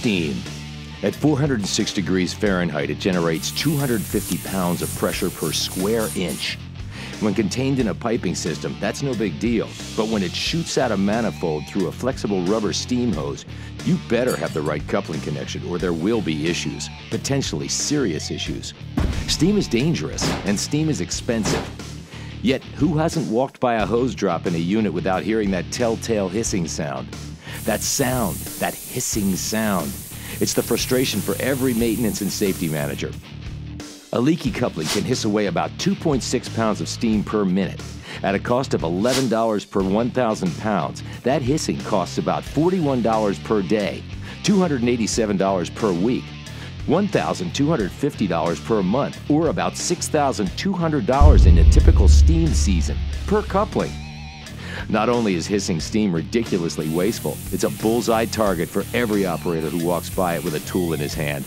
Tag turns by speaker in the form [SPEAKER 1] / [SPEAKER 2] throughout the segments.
[SPEAKER 1] Steam. At 406 degrees Fahrenheit, it generates 250 pounds of pressure per square inch. When contained in a piping system, that's no big deal. But when it shoots out a manifold through a flexible rubber steam hose, you better have the right coupling connection or there will be issues, potentially serious issues. Steam is dangerous and steam is expensive. Yet, who hasn't walked by a hose drop in a unit without hearing that telltale hissing sound? That sound, that hissing sound. It's the frustration for every maintenance and safety manager. A leaky coupling can hiss away about 2.6 pounds of steam per minute. At a cost of $11 per 1,000 pounds, that hissing costs about $41 per day, $287 per week, $1,250 per month, or about $6,200 in a typical steam season per coupling. Not only is hissing steam ridiculously wasteful, it's a bullseye target for every operator who walks by it with a tool in his hand.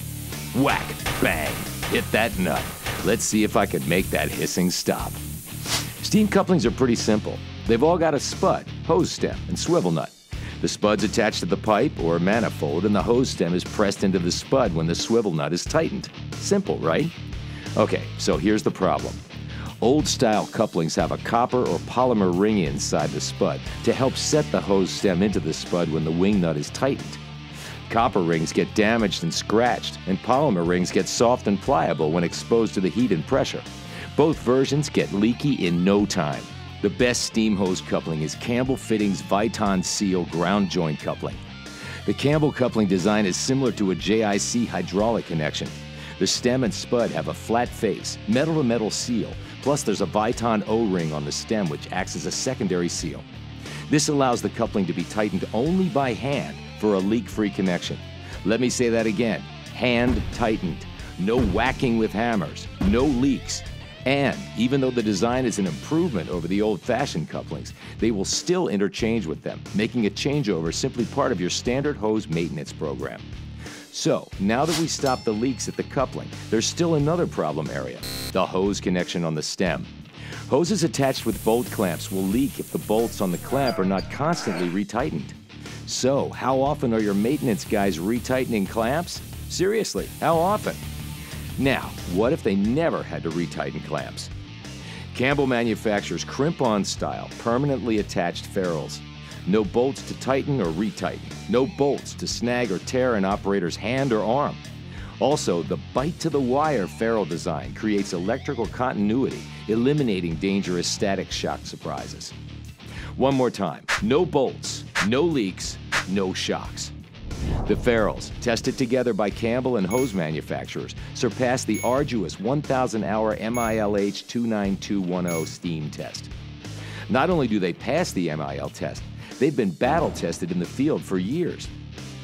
[SPEAKER 1] Whack, bang, hit that nut. Let's see if I can make that hissing stop. Steam couplings are pretty simple. They've all got a spud, hose stem, and swivel nut. The spud's attached to the pipe or manifold, and the hose stem is pressed into the spud when the swivel nut is tightened. Simple, right? Okay, so here's the problem. Old style couplings have a copper or polymer ring inside the spud to help set the hose stem into the spud when the wing nut is tightened. Copper rings get damaged and scratched, and polymer rings get soft and pliable when exposed to the heat and pressure. Both versions get leaky in no time. The best steam hose coupling is Campbell Fittings Viton Seal ground joint coupling. The Campbell coupling design is similar to a JIC hydraulic connection. The stem and spud have a flat face, metal to metal seal, plus there's a Viton O-ring on the stem which acts as a secondary seal. This allows the coupling to be tightened only by hand for a leak-free connection. Let me say that again, hand tightened. No whacking with hammers, no leaks. And even though the design is an improvement over the old-fashioned couplings, they will still interchange with them, making a changeover simply part of your standard hose maintenance program. So, now that we stopped the leaks at the coupling, there's still another problem area, the hose connection on the stem. Hoses attached with bolt clamps will leak if the bolts on the clamp are not constantly retightened. So, how often are your maintenance guys retightening clamps? Seriously, how often? Now, what if they never had to retighten clamps? Campbell manufactures crimp-on style, permanently attached ferrules. No bolts to tighten or retighten. No bolts to snag or tear an operator's hand or arm. Also, the bite to the wire ferrule design creates electrical continuity, eliminating dangerous static shock surprises. One more time no bolts, no leaks, no shocks. The ferrules, tested together by Campbell and hose manufacturers, surpass the arduous 1,000 hour MILH 29210 steam test. Not only do they pass the MIL test, They've been battle tested in the field for years.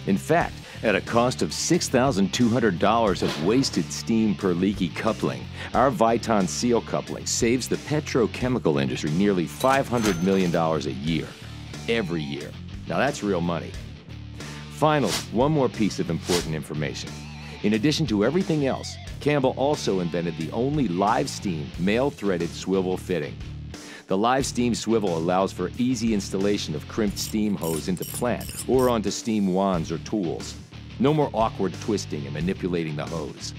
[SPEAKER 1] In fact, at a cost of $6,200 of wasted steam per leaky coupling, our Viton seal coupling saves the petrochemical industry nearly $500 million a year. Every year. Now that's real money. Finally, one more piece of important information. In addition to everything else, Campbell also invented the only live steam male threaded swivel fitting. The live steam swivel allows for easy installation of crimped steam hose into plant or onto steam wands or tools. No more awkward twisting and manipulating the hose.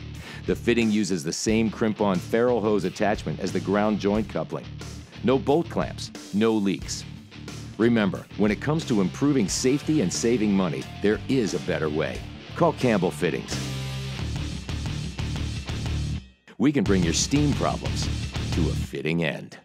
[SPEAKER 1] The fitting uses the same crimp-on ferrule hose attachment as the ground joint coupling. No bolt clamps, no leaks. Remember, when it comes to improving safety and saving money, there is a better way. Call Campbell Fittings. We can bring your steam problems to a fitting end.